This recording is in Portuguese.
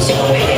Sorry.